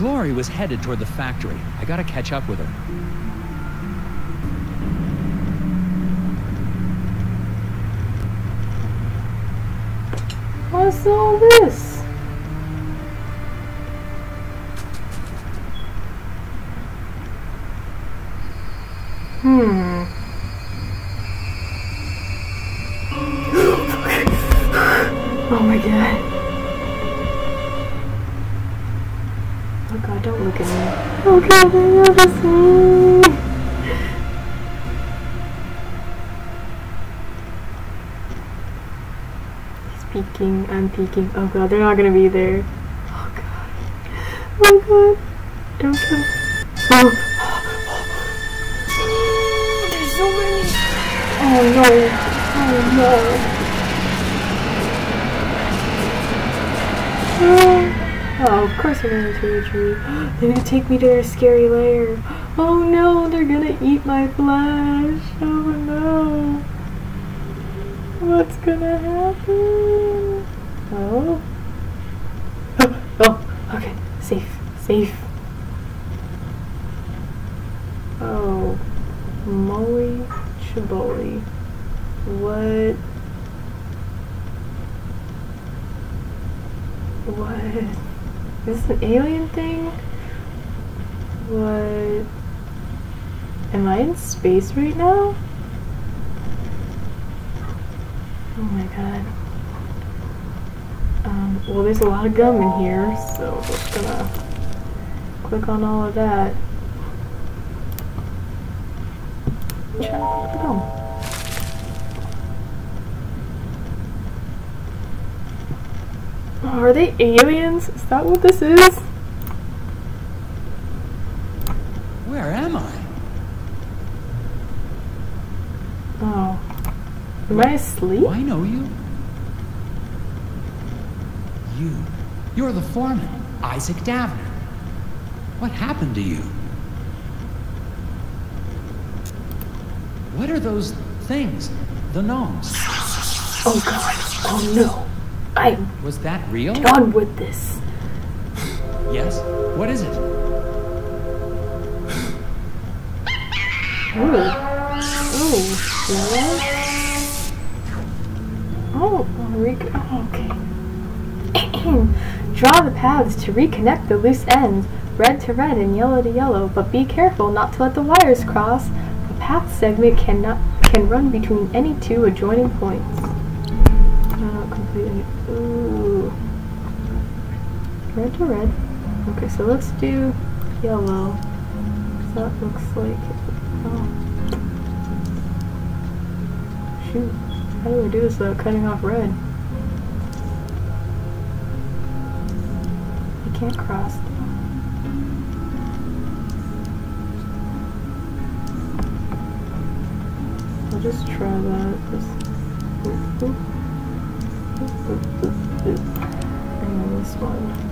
Glori was headed toward the factory. I gotta catch up with her. What's all this? Hmm. Peeking, I'm peeking. Oh god, they're not gonna be there. Oh god. Oh god. Don't kill. Oh. There's so many. Oh no. Oh no. Oh, Oh, of course I ran into a tree. They're gonna take me to their scary lair. Oh no, they're gonna eat my flesh. Oh no. What's gonna happen? Oh. Oh, oh, okay. Safe, safe. Oh. Moly Chiboli. What? What? Is this an alien thing? What? Am I in space right now? Oh my god. Um, well, there's a lot of gum in here, so I'm just gonna click on all of that. Try to the gum. Oh, are they aliens? Is that what this is? Where am I? Oh. I? Do oh, I know you? You. You're the foreman, Isaac Davner. What happened to you? What are those things? The gnomes. Oh god. Oh no. I'm Was that real? done with this. Yes. What is it? Ooh. Ooh. What? Oh, okay. Draw the paths to reconnect the loose ends, red to red and yellow to yellow, but be careful not to let the wires cross. The path segment cannot can run between any two adjoining points. Not completely. Ooh. Red to red. Okay, so let's do yellow. That looks like. Oh. Shoot. How do we do this without uh, cutting off red? Can't cross. I'll just try that. Just. And this one.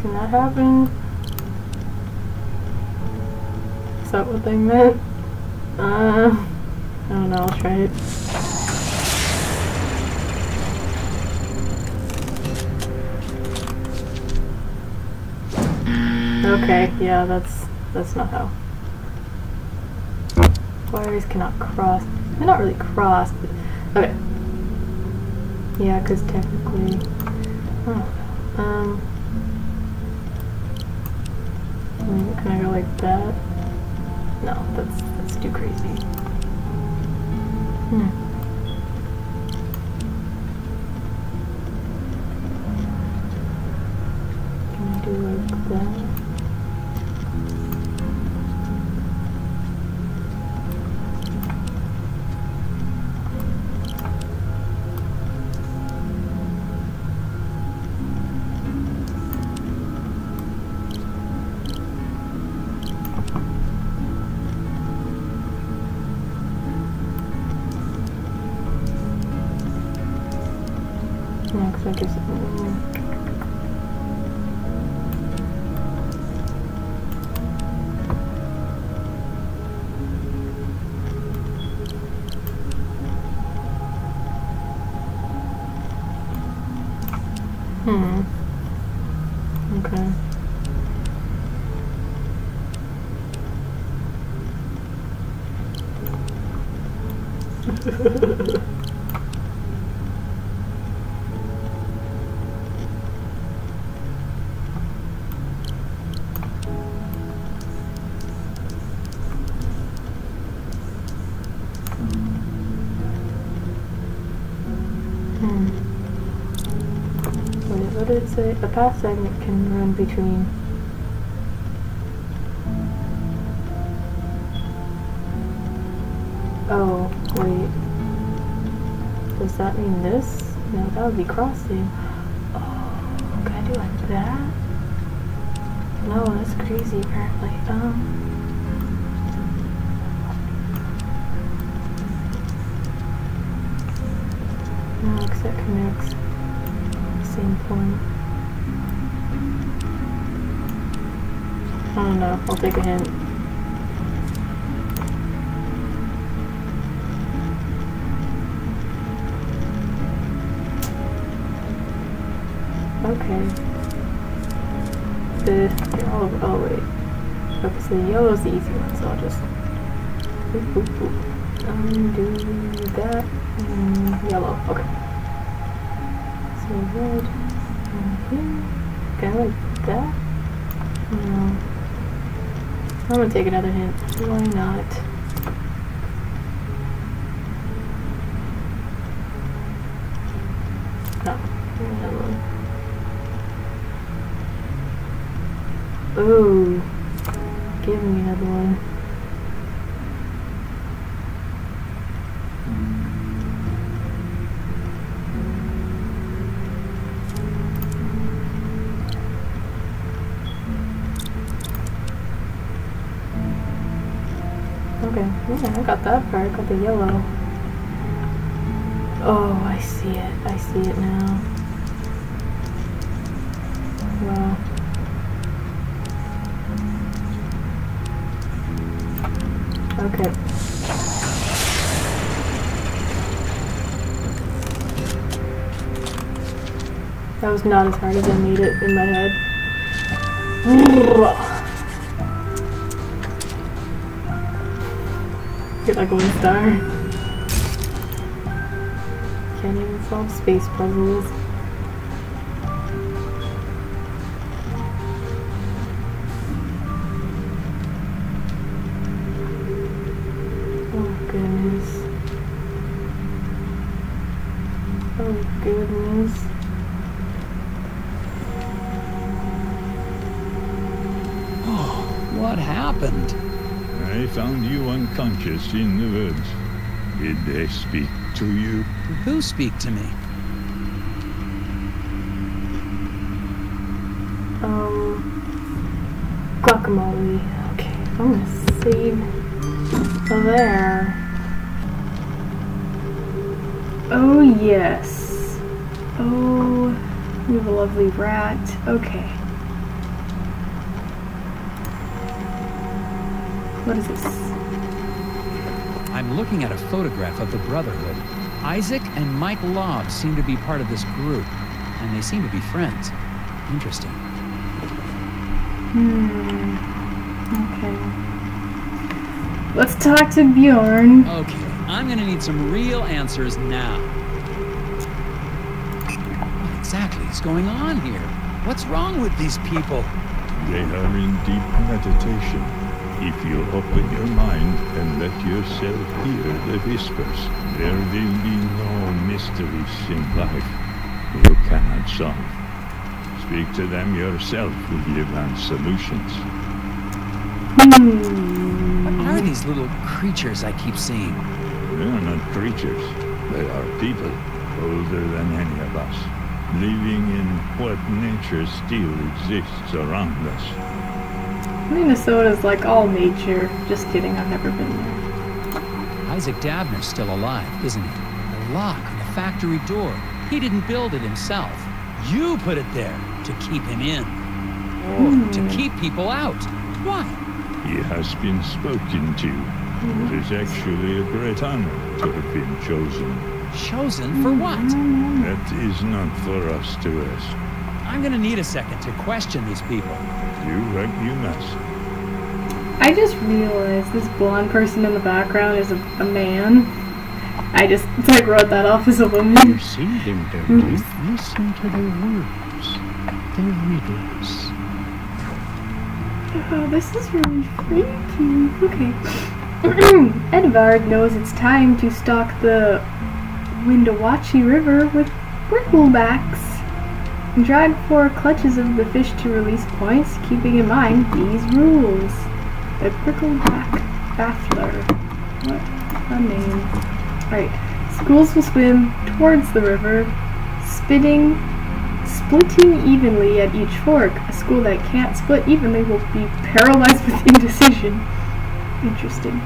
Can that happen? Is that what they meant? Uh, I don't know, I'll try it. Okay, yeah, that's that's not how. Wires cannot cross. They're not really crossed, but okay. Yeah, because technically. Oh, um. Can I go like that? No, that's that's too crazy. Hmm. Can I do like that? Yeah, because I just. What did say? A path segment can run between. Oh, wait. Does that mean this? No, that would be crossing. Oh, can I do like that? No, that's crazy apparently. Um. No, because that connects. Same point. I don't know. I'll take a hint. Okay. The oh, oh wait. Okay, so the yellow's the easy one, so I'll just boop, boop, boop. undo that yellow. Okay. So red. Kind like that. No. I'm gonna take another hint. Why not? Ooh. Give me another one. I got that part. I got the yellow. Oh, I see it. I see it now. Wow. Okay. That was not as hard as I made it in my head. Like one star. Can't even solve space puzzles. Oh goodness. Oh goodness. Oh, what happened? I found you unconscious in the woods. Did they speak to you? Who speak to me? Um, guacamole. Okay, I'm gonna save there. Oh yes. Oh, we have a lovely rat. Okay. What is this? I'm looking at a photograph of the Brotherhood. Isaac and Mike Lobb seem to be part of this group, and they seem to be friends. Interesting. Hmm. Okay. Let's talk to Bjorn. Okay, I'm gonna need some real answers now. What exactly is going on here? What's wrong with these people? They are in deep meditation. If you open your mind and let yourself hear the whispers, there will be no mysteries in life you cannot solve. Speak to them yourself will give out solutions. What are these little creatures I keep seeing? They are not creatures. They are people, older than any of us, living in what nature still exists around us. Minnesota's like all nature. Just kidding, I've never been there. Isaac Davner's still alive, isn't he? The lock on the factory door. He didn't build it himself. You put it there to keep him in. Or to keep people out. Why? He has been spoken to. Hmm. It is actually a great honor to have been chosen. Chosen for what? Hmm. That is not for us to ask. I'm gonna need a second to question these people. You what you must. I just realized this blonde person in the background is a, a man. I just like wrote that off as a woman. You see them, don't you? Hmm. Listen to their words. Their riddles. Oh, this is really freaky. Okay. Edvard knows it's time to stock the Windawachi River with bristlebacks. Drag four clutches of the fish to release points, keeping in mind these rules. The brickleback baffler. What a name. Alright. Schools will swim towards the river, spitting splitting evenly at each fork. A school that can't split evenly will be paralyzed with indecision. Interesting.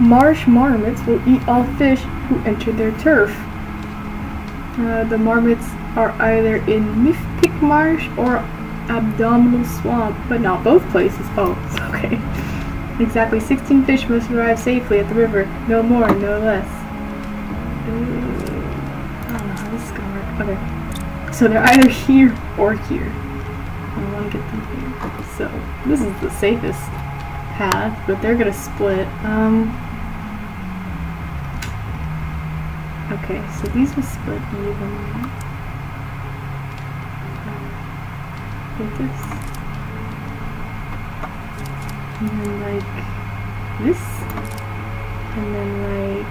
Marsh marmots will eat all fish who enter their turf. Uh, the marmots are either in Mifpik Marsh or Abdominal Swamp, but not both places. Oh, okay. Exactly 16 fish must arrive safely at the river. No more, no less. Ooh. I don't know how this is gonna work. Okay. So they're either here or here. I want to get them here. So this is the safest path, but they're gonna split. Um. Okay, so these will split evenly. Like this. And then like this. And then like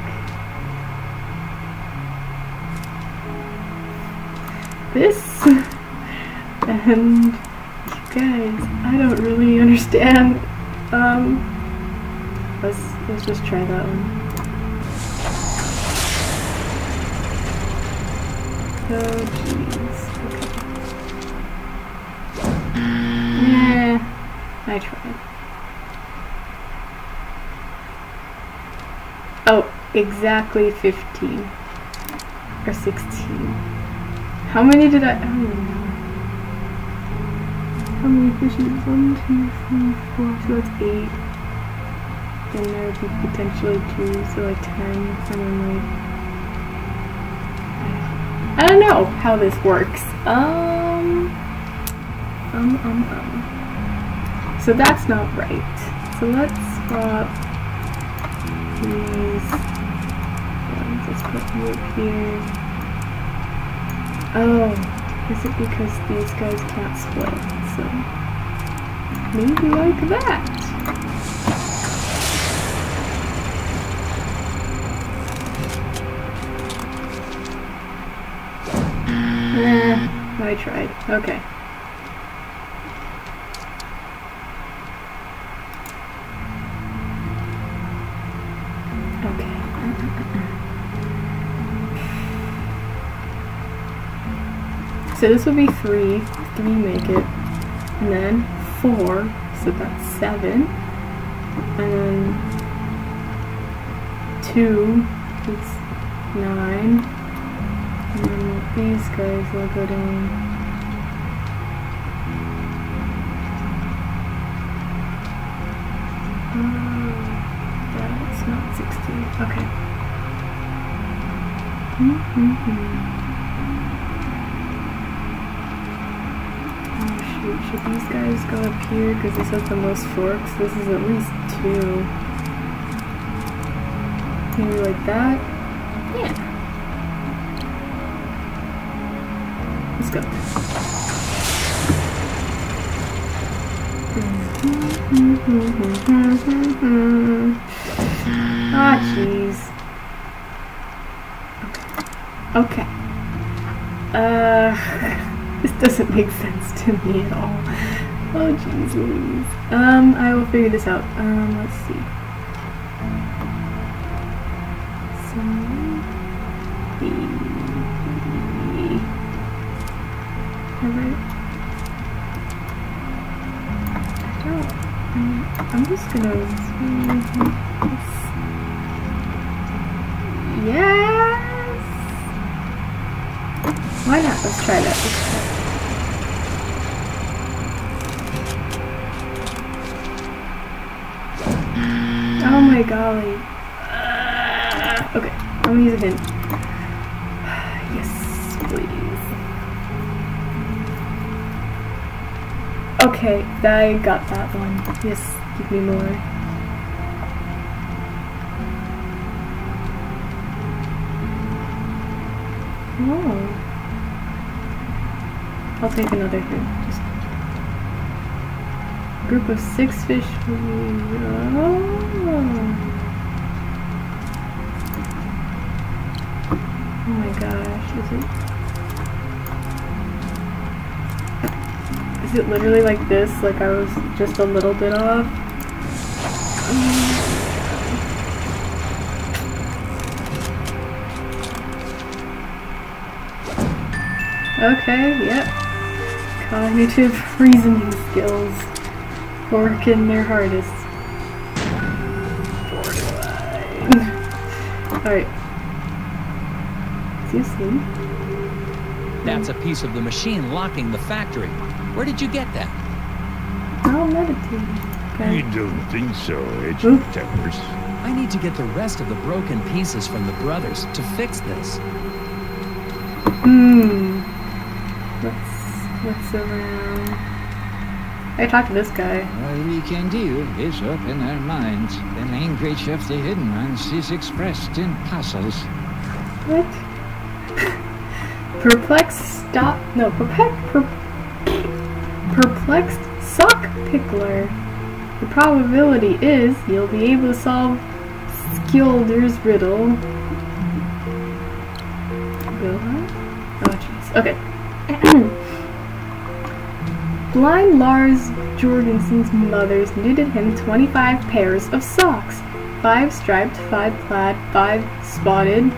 this. And you guys, I don't really understand. Um, let's let's just try that one. Oh jeez. I tried. Oh, exactly 15 or 16. How many did I? I don't even know. How many fishes? One, two, three, four. So that's eight. Then there would be potentially two, so like ten. And then like I don't know how this works. Um, um, um, um. So that's not right. So let's swap these. Let's put you up here. Oh, is it because these guys can't split? So maybe like that. Nah, I tried. Okay. So this would be three. Three make it. And then four. So that's seven. And then two is nine. And then these guys will go down. Oh, that's not 16. Okay. Mm-hmm. Oh shoot, should these guys go up here? Because this has the most forks. This is at least two. Maybe like that? Yeah. Let's go. Ah, jeez. Okay. Okay. Uh, this doesn't make sense to me at all. Oh, jeez Louise. Um, I will figure this out. Um, let's see. Alright. I don't... I'm, just gonna... Yes! Why not? Let's try that. Let's try. Oh my golly. Okay, I'm gonna use a hint. Yes, please. Okay, I got that one. Yes, give me more. Oh. I'll take another hint. Just group of six fish. Oh. Oh my gosh, is it? Is it literally like this? Like I was just a little bit off? Okay, yep. Cognitive reasoning skills working their hardest. Alright. Is he asleep? That's a piece of the machine locking the factory. Where did you get that? Oh, meditating. I Okay. don't think so, Oop. Agent Towers. I need to get the rest of the broken pieces from the brothers to fix this. Hmm. What's what's around? I talked to this guy. All we can do is open our minds. The language of the hidden ones is expressed in puzzles. What? Perplexed stop no perplex per, perplexed sock pickler. The probability is you'll be able to solve Skilder's riddle. Wilhelm? Oh jeez. Okay. Blind Lars Jorgensen's mothers knitted him 25 pairs of socks. Five striped, five plaid, five spotted,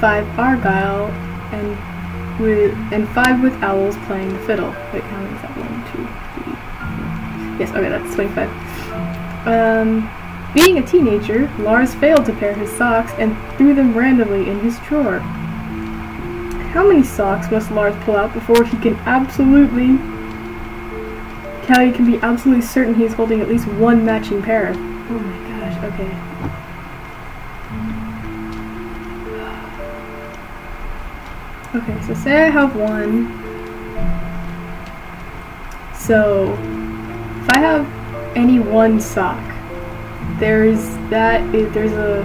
five argyle, and with and five with owls playing the fiddle. Wait, how many is that? One, two, three. Yes, okay, that's 25. Um, being a teenager, Lars failed to pair his socks and threw them randomly in his drawer. How many socks must Lars pull out before he can absolutely how he can be absolutely certain he's holding at least one matching pair? Oh my gosh, okay. Okay, so say I have one. So, if I have any one sock, there's that, there's a,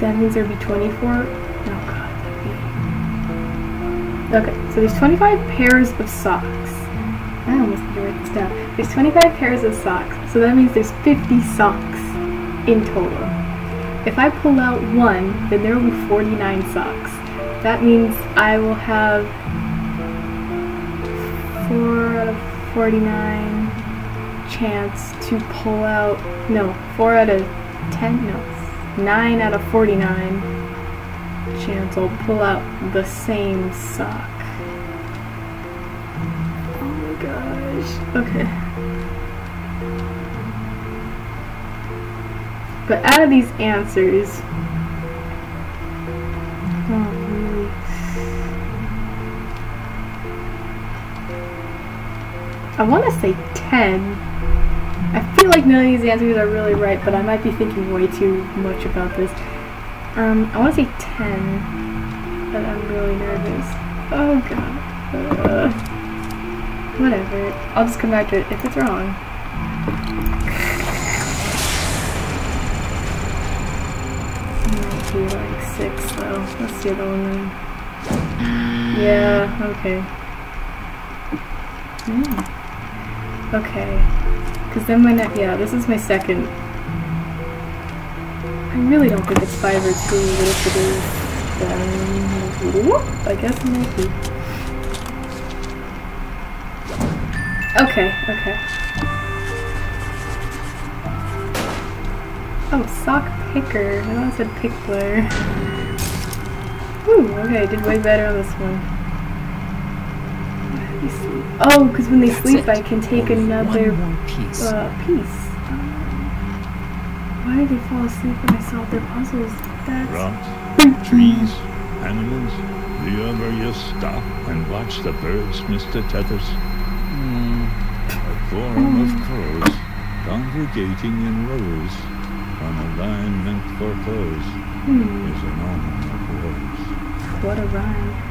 that means there'd be 24? Oh god, that'd be, okay, so there's 25 pairs of socks. I almost need to write this down. There's 25 pairs of socks, so that means there's 50 socks in total. If I pull out one, then there will be 49 socks. That means I will have 4 out of 49 chance to pull out, no, 4 out of 10, no, 9 out of 49 chance I'll pull out the same sock. Okay. But out of these answers? I want to say 10. I feel like none of these answers are really right, but I might be thinking way too much about this. Um, I want to say 10, but I'm really nervous. Oh god. Uh, whatever. I'll just come back to it if it's wrong. Might be like six though. Let's see the one then. Yeah, okay. Hmm. Okay. Because then my next, yeah, this is my second. I really don't think it's five or two, but if it is, then whoop, I guess it might be. Okay, okay. Oh, sock picker. I thought it said pickler. Ooh, okay, did way better on this one. Why do they sleep? Oh, because when they That's sleep, it. I can take another One more piece. uh, piece. Why did they fall asleep when I solved their puzzles? That's Right. Trees, animals, do you ever just stop and watch the birds, Mr. Tethers? Of crows congregating in rows on a line meant for clothes Hmm, is an omen of woes. what a rhyme.